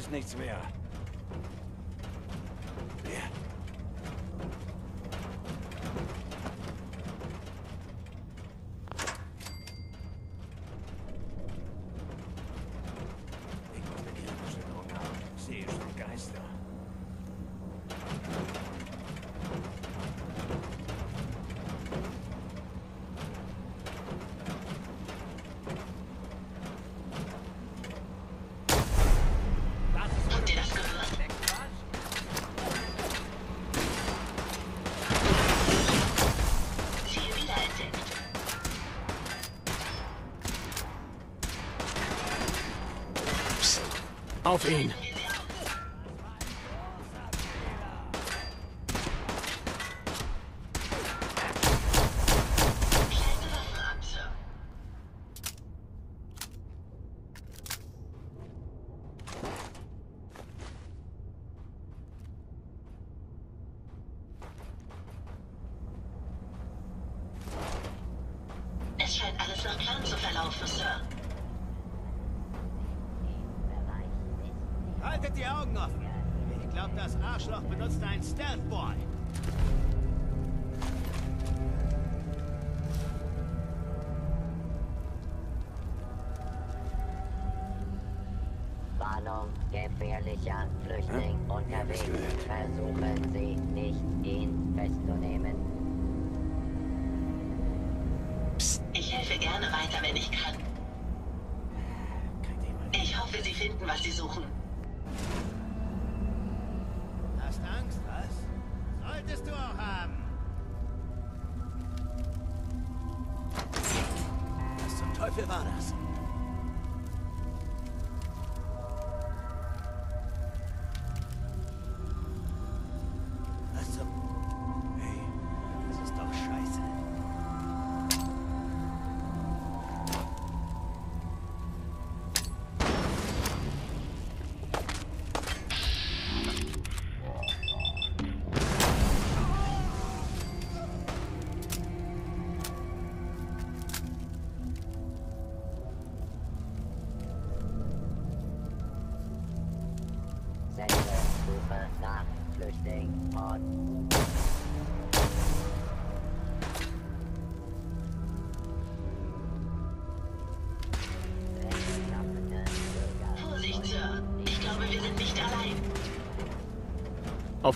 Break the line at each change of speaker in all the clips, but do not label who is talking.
ist nichts mehr.
Auf ihn!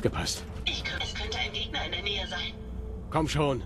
aufgepasst.
Ich, es könnte ein Gegner in der Nähe sein.
Komm schon.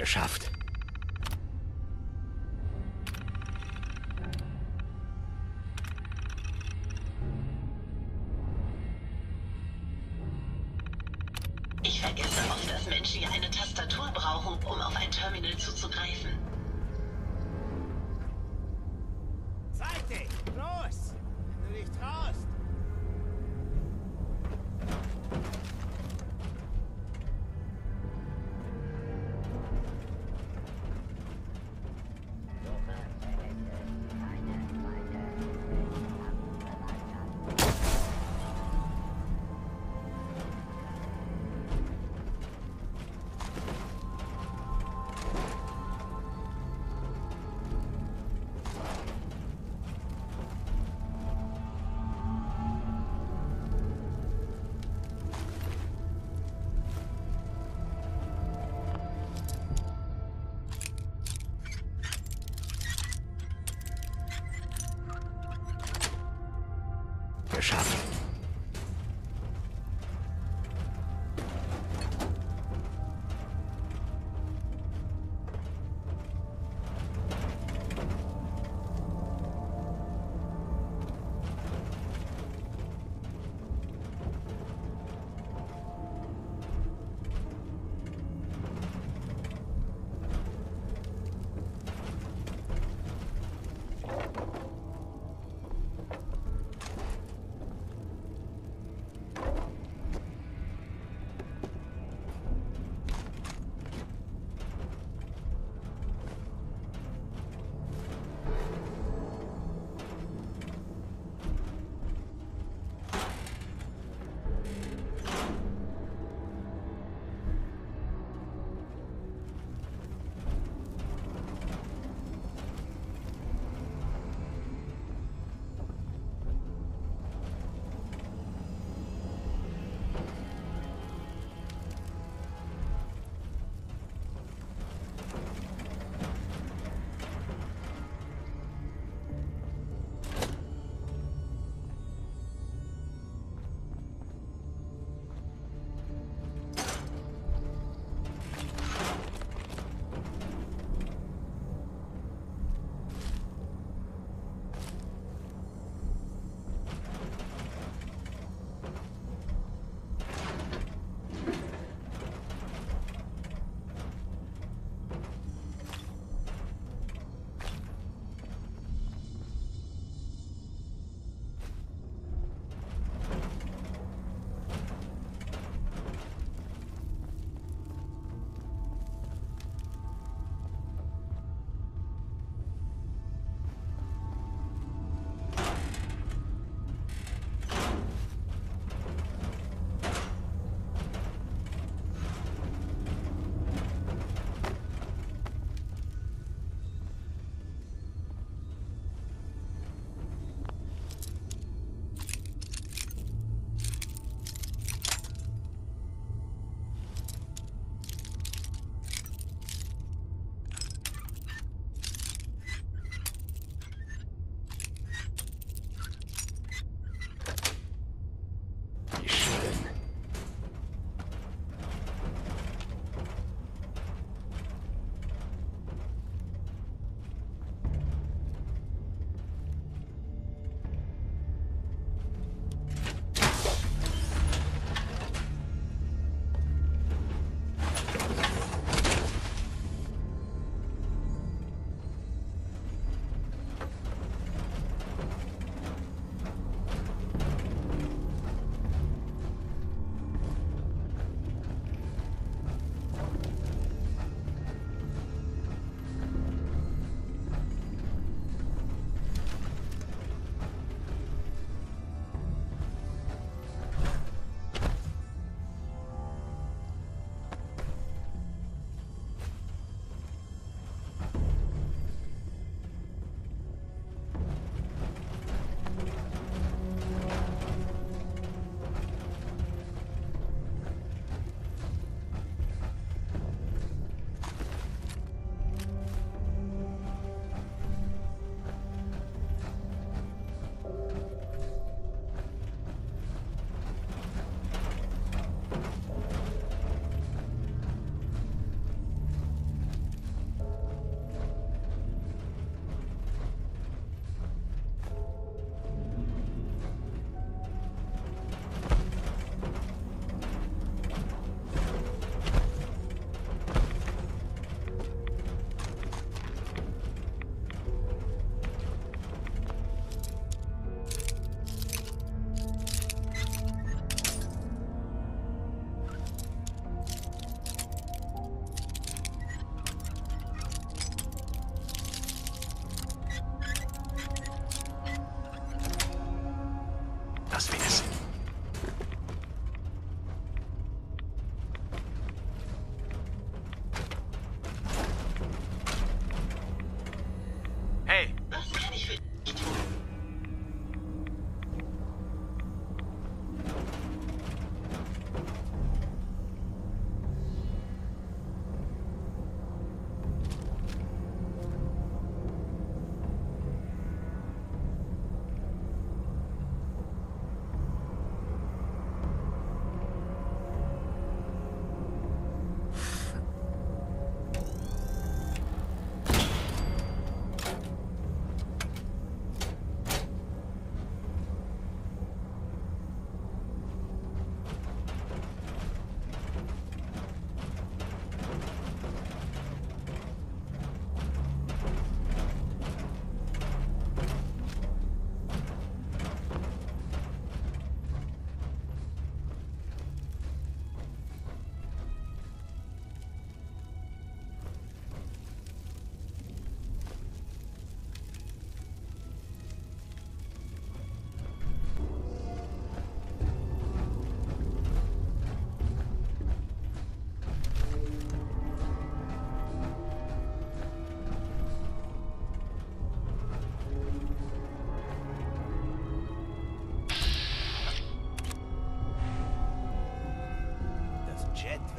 geschafft.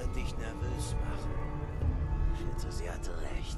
wird dich
nervös machen. Ich Schätze, sie hatte recht.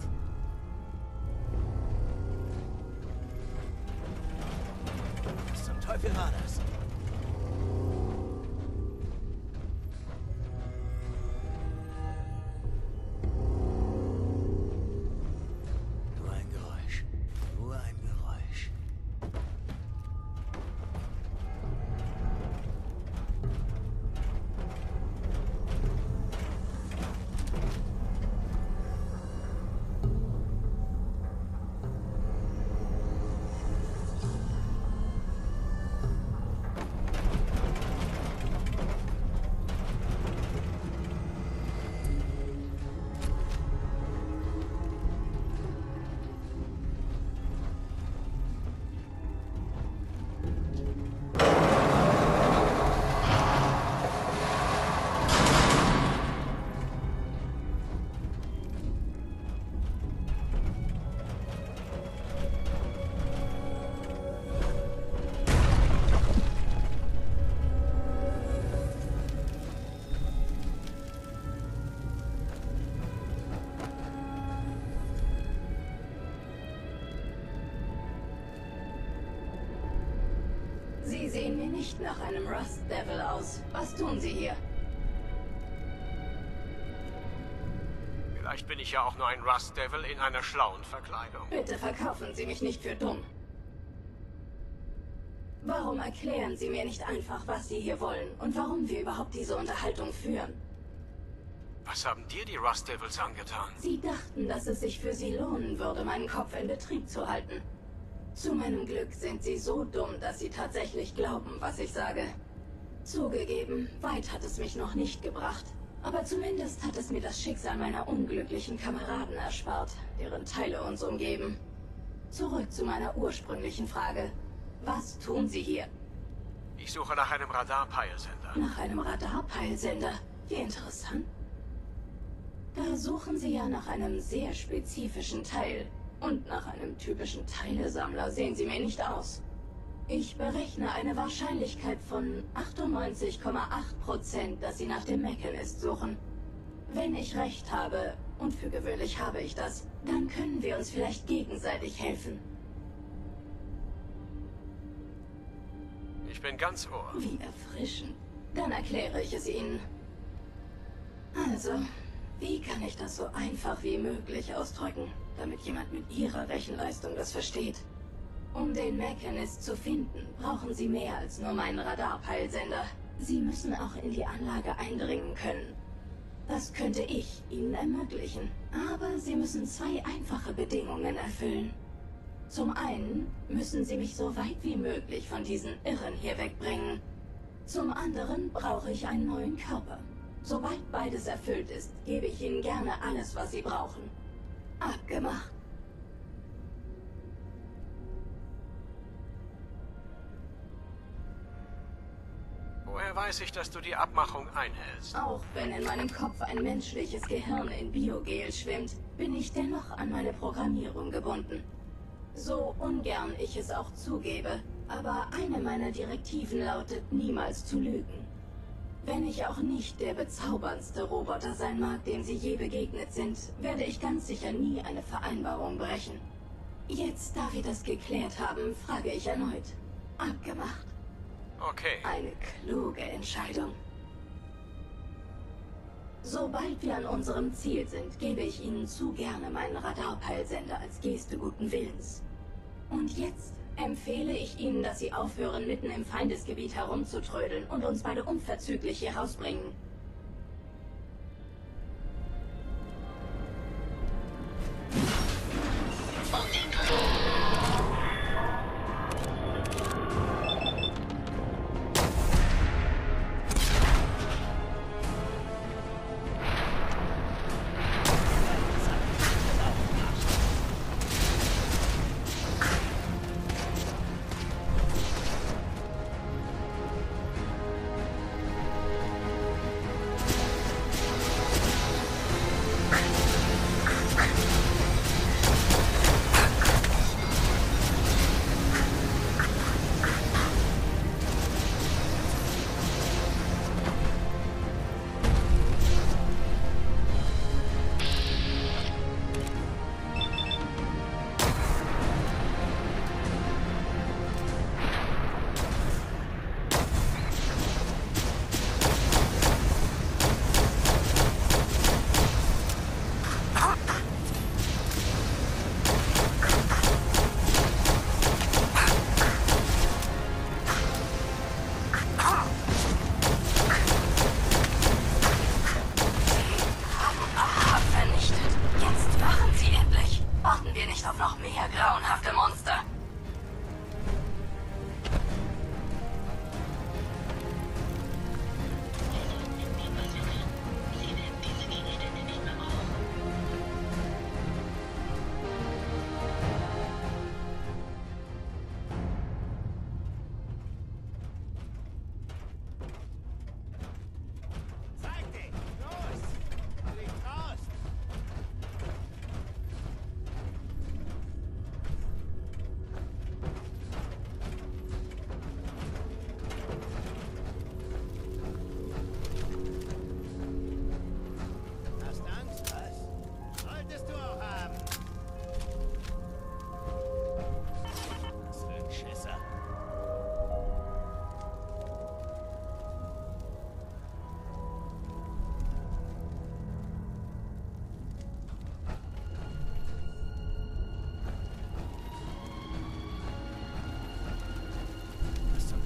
Nicht nach einem Rust Devil aus. Was tun Sie hier?
Vielleicht bin ich ja auch nur ein Rust Devil in einer schlauen Verkleidung.
Bitte verkaufen Sie mich nicht für dumm. Warum erklären Sie mir nicht einfach, was Sie hier wollen und warum wir überhaupt diese Unterhaltung führen?
Was haben dir die Rust Devils angetan?
Sie dachten, dass es sich für Sie lohnen würde, meinen Kopf in Betrieb zu halten. Zu meinem Glück sind Sie so dumm, dass Sie tatsächlich glauben, was ich sage. Zugegeben, weit hat es mich noch nicht gebracht. Aber zumindest hat es mir das Schicksal meiner unglücklichen Kameraden erspart, deren Teile uns umgeben. Zurück zu meiner ursprünglichen Frage. Was tun Sie hier?
Ich suche nach einem Radarpeilsender.
Nach einem Radarpeilsender? Wie interessant. Da suchen Sie ja nach einem sehr spezifischen Teil. Und nach einem typischen Teilesammler sehen Sie mir nicht aus. Ich berechne eine Wahrscheinlichkeit von 98,8%, dass Sie nach dem Mechanist suchen. Wenn ich recht habe, und für gewöhnlich habe ich das, dann können wir uns vielleicht gegenseitig helfen.
Ich bin ganz Ohr.
Wie erfrischend. Dann erkläre ich es Ihnen. Also, wie kann ich das so einfach wie möglich ausdrücken, damit jemand mit Ihrer Rechenleistung das versteht? Um den Mechanist zu finden, brauchen Sie mehr als nur meinen Radarpeilsender. Sie müssen auch in die Anlage eindringen können. Das könnte ich Ihnen ermöglichen. Aber Sie müssen zwei einfache Bedingungen erfüllen. Zum einen müssen Sie mich so weit wie möglich von diesen Irren hier wegbringen. Zum anderen brauche ich einen neuen Körper. Sobald beides erfüllt ist, gebe ich Ihnen gerne alles, was Sie brauchen. Abgemacht.
Woher weiß ich, dass du die Abmachung einhältst?
Auch wenn in meinem Kopf ein menschliches Gehirn in Biogel schwimmt, bin ich dennoch an meine Programmierung gebunden. So ungern ich es auch zugebe, aber eine meiner Direktiven lautet, niemals zu lügen. Wenn ich auch nicht der bezauberndste Roboter sein mag, dem Sie je begegnet sind, werde ich ganz sicher nie eine Vereinbarung brechen. Jetzt, da wir das geklärt haben, frage ich erneut. Abgemacht.
Okay.
Eine kluge Entscheidung. Sobald wir an unserem Ziel sind, gebe ich Ihnen zu gerne meinen Radarpeilsender als Geste guten Willens. Und jetzt empfehle ich Ihnen, dass Sie aufhören, mitten im Feindesgebiet herumzutrödeln und uns beide unverzüglich hier rausbringen.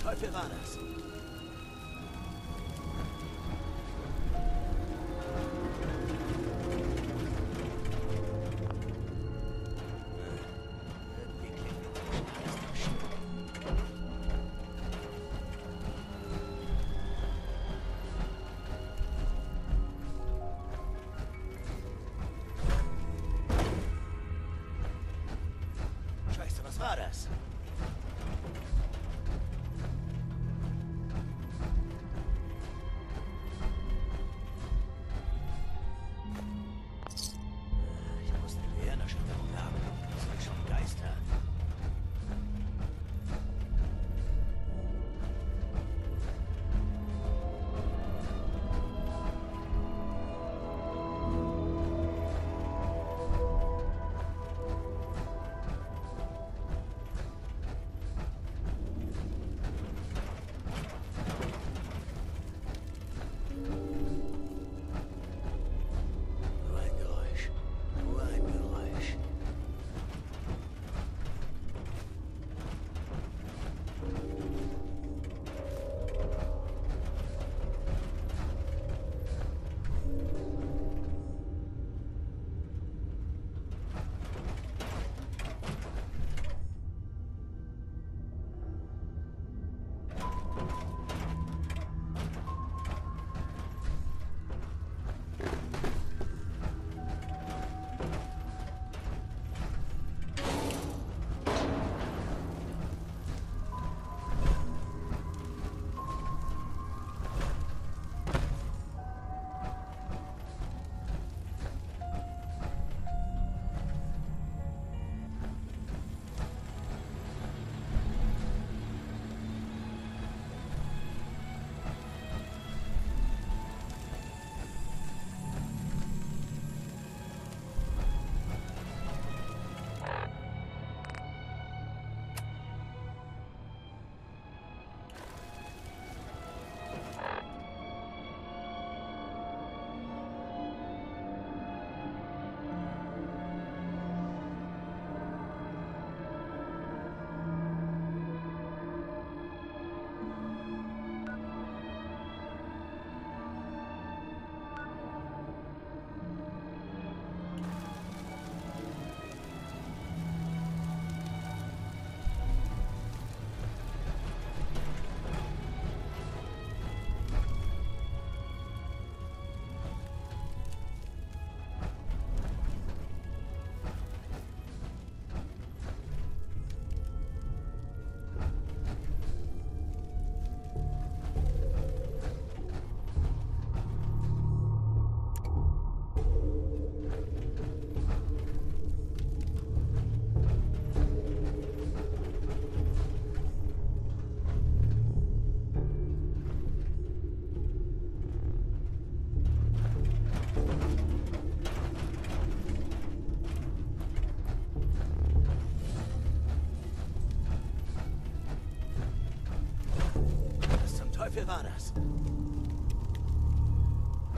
Cooperadas.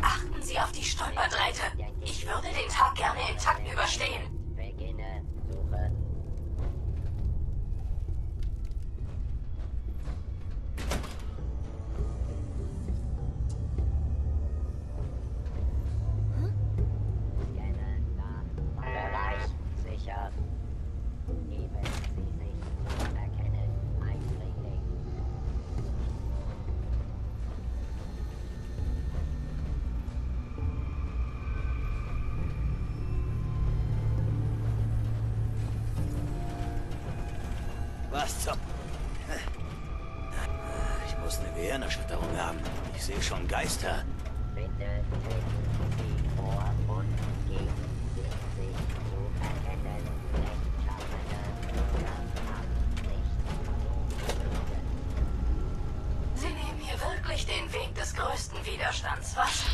Achten Sie auf die Stolperdrähte.
Was zum... Ich muss eine Gehirnerschütterung haben. Ich sehe schon Geister.
Bitte Sie vor und geben Sie sich zu erkennen.
Sie nehmen hier wirklich den Weg des größten Widerstands, was?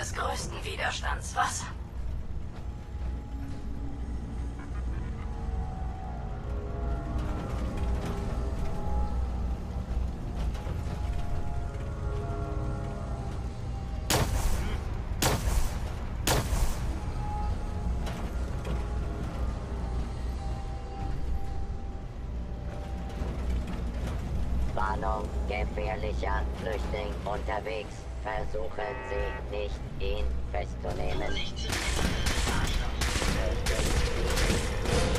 Des größten Widerstands, was?
Warnung, gefährlicher Flüchtling unterwegs. Versuchen Sie nicht, ihn festzunehmen.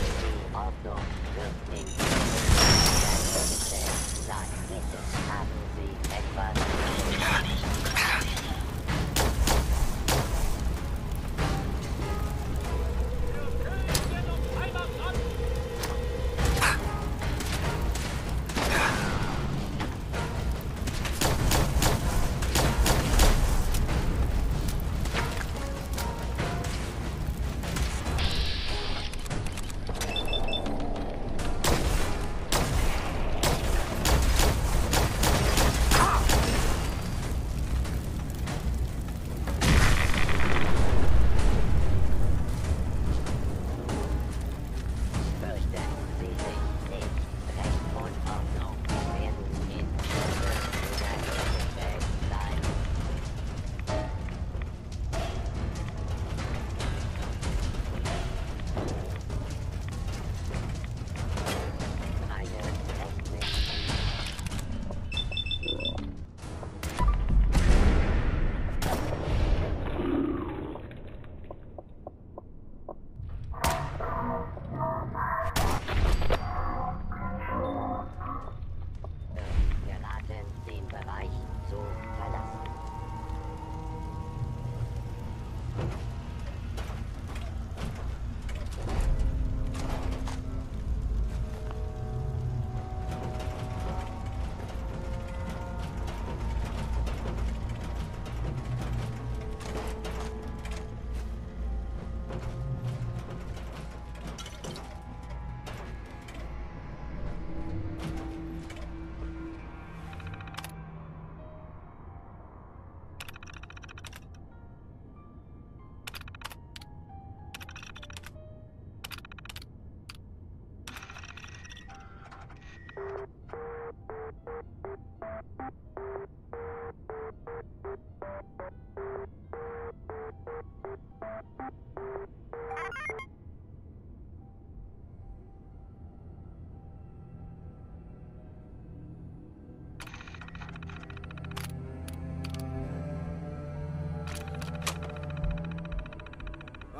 Die Ordnung wird nicht. Sag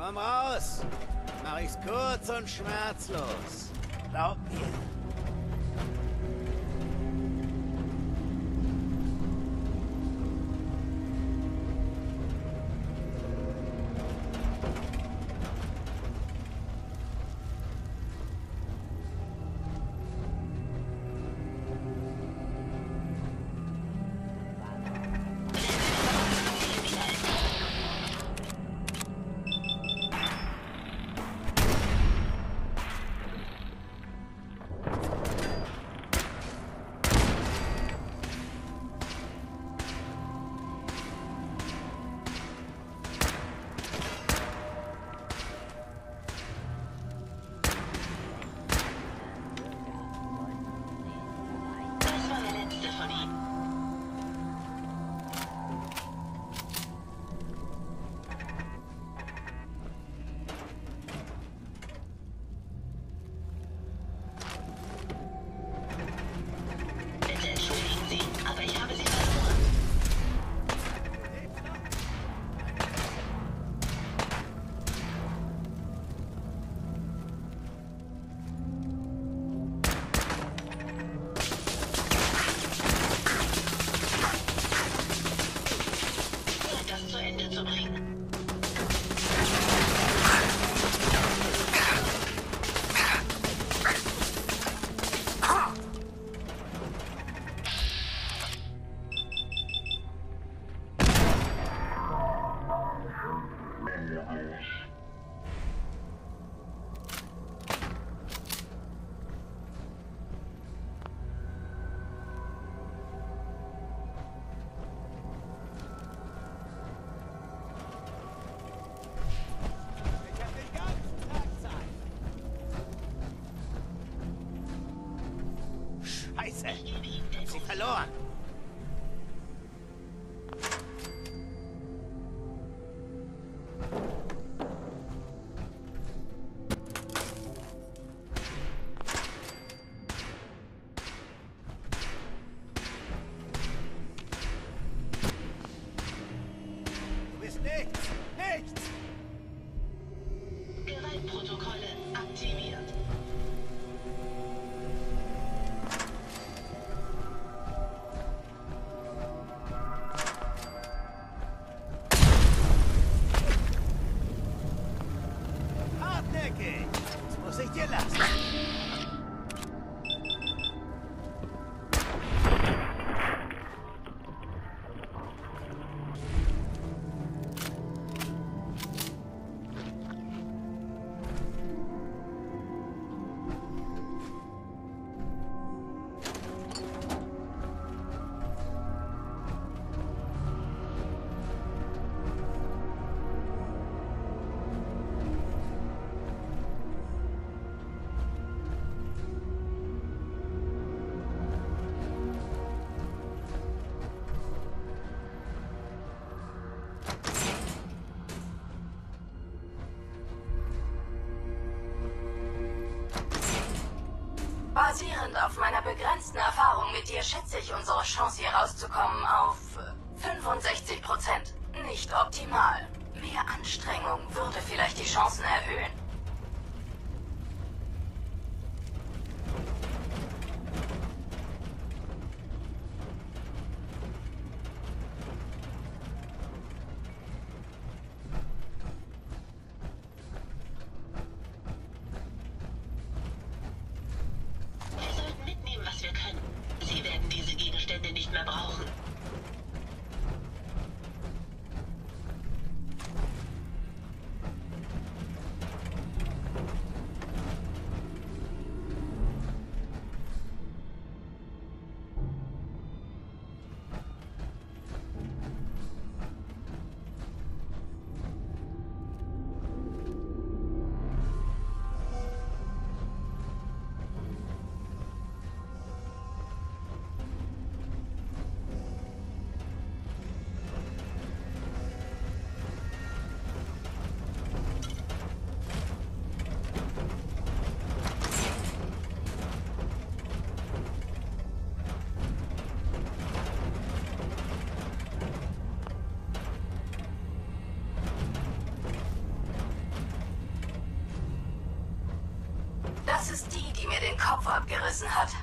Komm raus! Mach ich's kurz und schmerzlos. Glaub mir. gasoline. Dir
schätze ich unsere Chance hier rauszukommen not.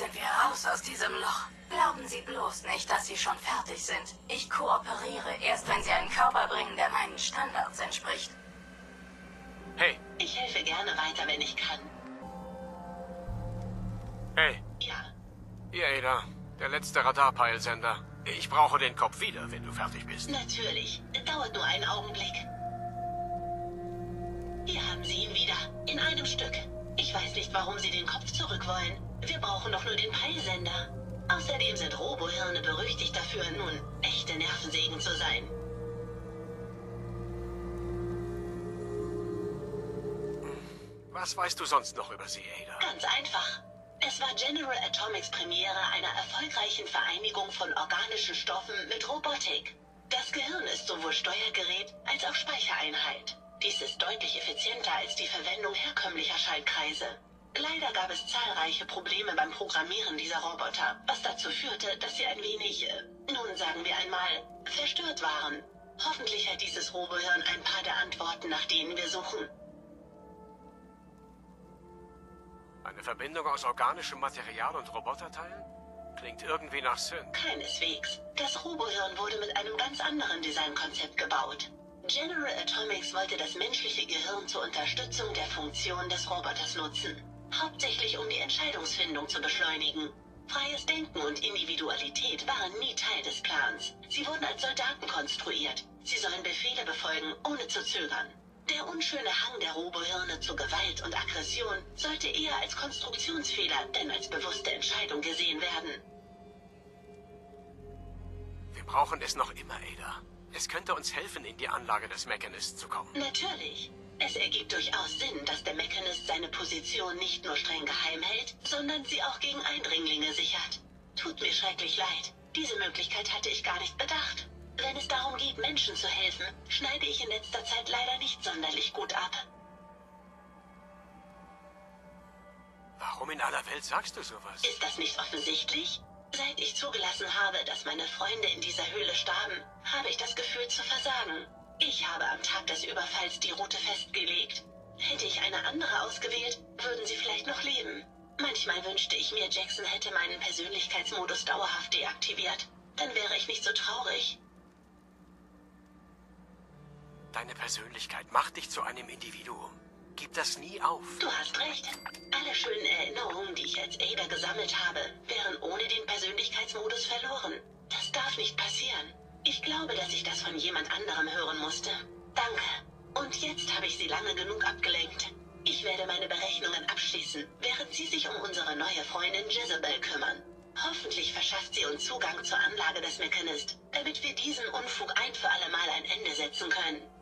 Sind wir raus aus diesem Loch. Glauben Sie bloß nicht, dass Sie schon fertig sind. Ich kooperiere erst, wenn Sie einen Körper bringen, der meinen Standards entspricht.
Hey,
Ich helfe gerne weiter, wenn ich kann.
hey,
Ja,
hier, Ada. Der letzte Radarpeilsender. Ich brauche den Kopf wieder, wenn du fertig bist.
natürlich. Dauert nur einen Augenblick. Hier haben Sie ihn wieder. In einem Stück. Ich weiß nicht, warum Sie den Kopf zurück wollen. Wir brauchen doch nur den Peilsender. Außerdem sind Robohirne berüchtigt dafür, nun echte Nervensägen zu sein.
Was weißt du sonst noch über sie, Ada?
Ganz einfach. Es war General Atomics Premiere einer erfolgreichen Vereinigung von organischen Stoffen mit Robotik. Das Gehirn ist sowohl Steuergerät als auch Speichereinheit. Dies ist deutlich effizienter als die Verwendung herkömmlicher Schaltkreise. Leider gab es zahlreiche Probleme beim Programmieren dieser Roboter, was dazu führte, dass sie ein wenig, äh, nun sagen wir einmal, verstört waren. Hoffentlich hat dieses Robohirn ein paar der Antworten, nach denen wir suchen.
Eine Verbindung aus organischem Material und Roboterteilen? Klingt irgendwie nach Syn.
Keineswegs. Das Robohirn wurde mit einem ganz anderen Designkonzept gebaut. General Atomics wollte das menschliche Gehirn zur Unterstützung der Funktion des Roboters nutzen. Hauptsächlich um die Entscheidungsfindung zu beschleunigen. Freies Denken und Individualität waren nie Teil des Plans. Sie wurden als Soldaten konstruiert. Sie sollen Befehle befolgen, ohne zu zögern. Der unschöne Hang der Robohirne zu Gewalt und Aggression sollte eher als Konstruktionsfehler denn als bewusste Entscheidung gesehen werden.
Wir brauchen es noch immer, Ada. Es könnte uns helfen, in die Anlage des Mechanist zu kommen.
Natürlich. Es ergibt durchaus Sinn, dass der Mechanist seine Position nicht nur streng geheim hält, sondern sie auch gegen Eindringlinge sichert. Tut mir schrecklich leid. Diese Möglichkeit hatte ich gar nicht bedacht. Wenn es darum geht, Menschen zu helfen, schneide ich in letzter Zeit leider nicht sonderlich gut ab.
Warum in aller Welt sagst du sowas?
Ist das nicht offensichtlich? Seit ich zugelassen habe, dass meine Freunde in dieser Höhle starben, habe ich das Gefühl zu versagen. Ich habe am Tag des Überfalls die Route festgelegt. Hätte ich eine andere ausgewählt, würden sie vielleicht noch leben. Manchmal wünschte ich mir, Jackson hätte meinen Persönlichkeitsmodus dauerhaft deaktiviert. Dann wäre ich nicht so traurig.
Deine Persönlichkeit macht dich zu einem Individuum. Gib das nie auf.
Du hast recht. Alle schönen Erinnerungen, die ich als Ada gesammelt habe, wären ohne den Persönlichkeitsmodus verloren. Das darf nicht passieren. Ich glaube, dass ich das von jemand anderem hören musste. Danke. Und jetzt habe ich Sie lange genug abgelenkt. Ich werde meine Berechnungen abschließen, während Sie sich um unsere neue Freundin Jezebel kümmern. Hoffentlich verschafft sie uns Zugang zur Anlage des Mechanist, damit wir diesen Unfug ein für alle Mal ein Ende setzen können.